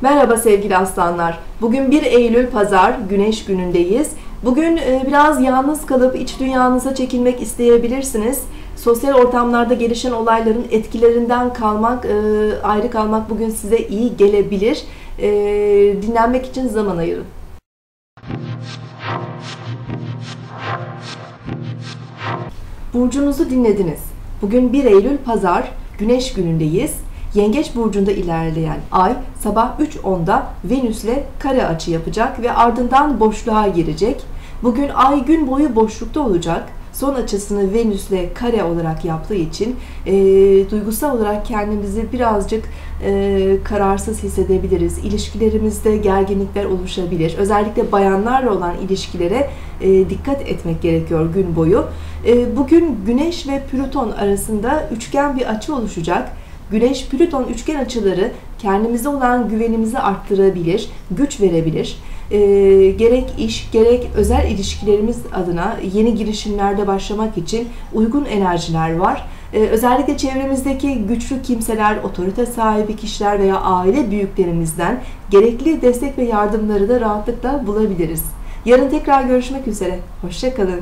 Merhaba sevgili aslanlar. Bugün 1 Eylül Pazar, Güneş günündeyiz. Bugün e, biraz yalnız kalıp iç dünyanıza çekilmek isteyebilirsiniz. Sosyal ortamlarda gelişen olayların etkilerinden kalmak, e, ayrı kalmak bugün size iyi gelebilir. E, dinlenmek için zaman ayırın. Burcunuzu dinlediniz. Bugün 1 Eylül Pazar, Güneş günündeyiz. Yengeç burcunda ilerleyen ay sabah 3.10'da Venüs'le kare açı yapacak ve ardından boşluğa girecek. Bugün ay gün boyu boşlukta olacak. Son açısını Venüs'le kare olarak yaptığı için e, duygusal olarak kendimizi birazcık e, kararsız hissedebiliriz. İlişkilerimizde gerginlikler oluşabilir. Özellikle bayanlarla olan ilişkilere e, dikkat etmek gerekiyor gün boyu. E, bugün Güneş ve Plüton arasında üçgen bir açı oluşacak. Güneş Plüton üçgen açıları kendimize olan güvenimizi arttırabilir, güç verebilir. E, gerek iş, gerek özel ilişkilerimiz adına yeni girişimlerde başlamak için uygun enerjiler var. E, özellikle çevremizdeki güçlü kimseler, otorite sahibi kişiler veya aile büyüklerimizden gerekli destek ve yardımları da rahatlıkla bulabiliriz. Yarın tekrar görüşmek üzere. Hoşçakalın.